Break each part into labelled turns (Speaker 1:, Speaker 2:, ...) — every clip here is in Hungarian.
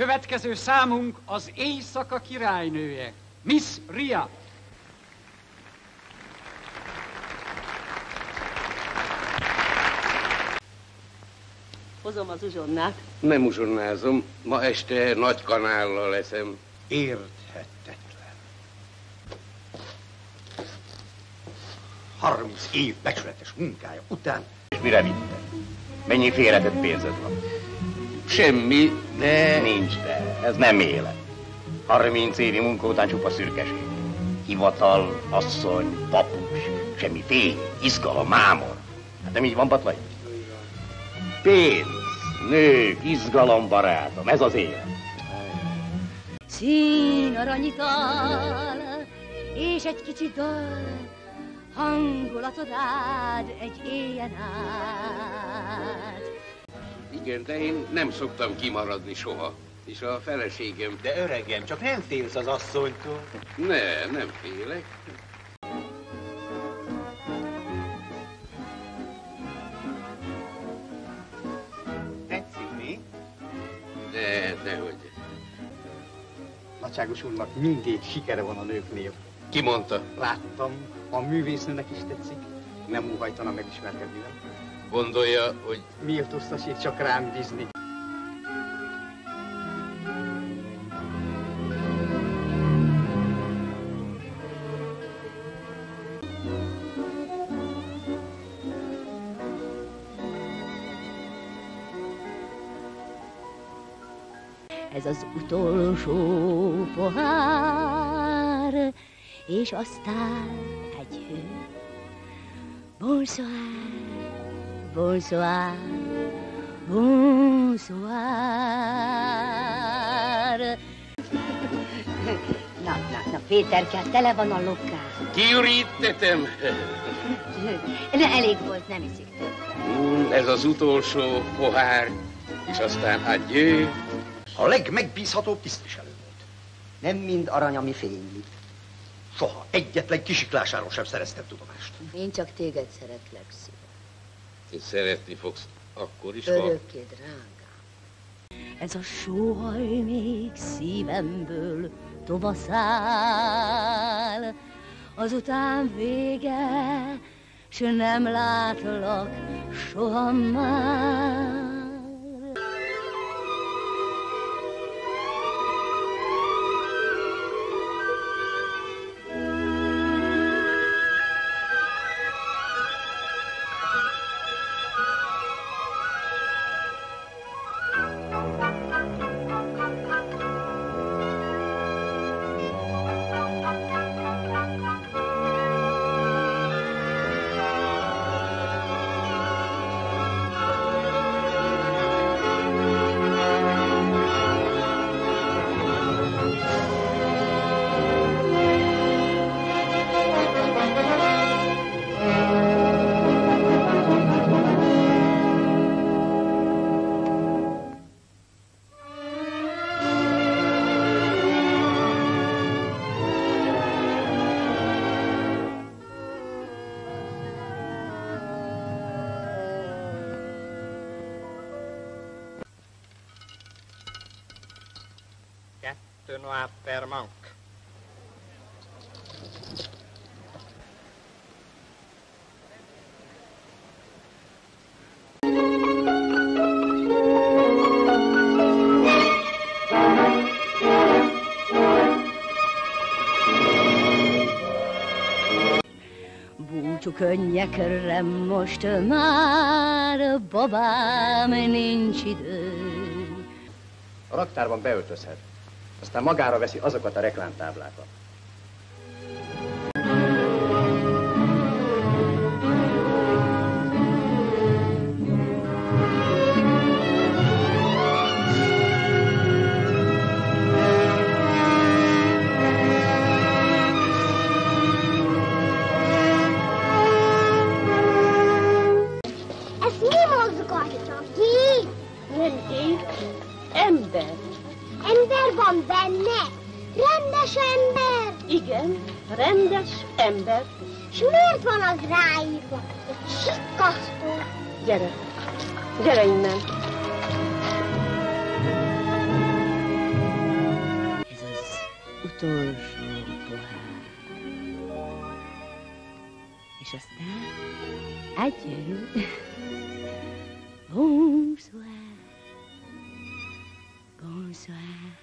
Speaker 1: Következő számunk az éjszaka királynője, Miss Ria.
Speaker 2: Hozom az uzsonnát.
Speaker 3: Nem uzsonnázom, ma este nagy kanállal leszem.
Speaker 4: Érthetetlen. 30 év becsületes munkája után.
Speaker 5: És mire vitte? Mennyi félretett pénzed van?
Speaker 3: Semmi, de...
Speaker 5: Nincs de, ez nem élet. 30 évi munka után csupa szürkeség. Hivatal, asszony, papucs, semmi fény, izgalom, mámor. Hát nem így van, Batlai? Pénz, nők, izgalom, barátom, ez az élet.
Speaker 6: Szín aranyital, és egy kicsi dal, hangulatod ád egy éjjel át.
Speaker 3: Igen, de én nem szoktam kimaradni soha. És a feleségem...
Speaker 4: De öregem, csak nem félsz az asszonytól.
Speaker 3: Ne, nem félek.
Speaker 4: Tetszik, mi?
Speaker 3: De, dehogy.
Speaker 4: Nagyságos úrnak mindig sikere van a nőknél.
Speaker 3: Ki mondta?
Speaker 4: Láttam, a művésznőnek is tetszik. Nem óhajtana megismerkedni vele.
Speaker 3: Gondolja, hogy...
Speaker 4: Miért osztassék csak rám bízni?
Speaker 6: Ez az utolsó pohár, és aztán egy hő. Bonsoir, bonsoir, bonsoir. Na, na, na, Péterke, tele van a lokál.
Speaker 3: Kiürítettem.
Speaker 6: Ne, elég volt, nem iszik.
Speaker 3: Mm, Ez az utolsó pohár, és aztán adjő.
Speaker 4: A legmegbízhatóbb tisztviselő volt.
Speaker 7: Nem mind arany, ami fényli.
Speaker 4: Soha egyetlen kisiklásáról sem szereztem tudomást.
Speaker 6: Én csak téged szeretlek, szívem.
Speaker 3: Te szeretni fogsz akkor is, ha...
Speaker 6: Örökké, drágám. Ez a sóhaj még szívemből tovaszáll, azután vége, s nem látlak soha már.
Speaker 8: Noir per mank.
Speaker 6: Búcsú könnyekre most már, babám, nincs idő.
Speaker 5: A raktárban beöltözhet. Aztán magára veszi azokat a reklámtáblákat.
Speaker 9: rendes ember?
Speaker 2: Igen, rendes ember.
Speaker 9: És miért van az ráírva? Sikasztó. sikkasztó.
Speaker 2: Gyere, gyere innen. Ez az utolsó pohár.
Speaker 6: És aztán adieu. Bonsoir. Bonsoir.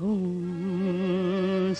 Speaker 6: Bonsoir.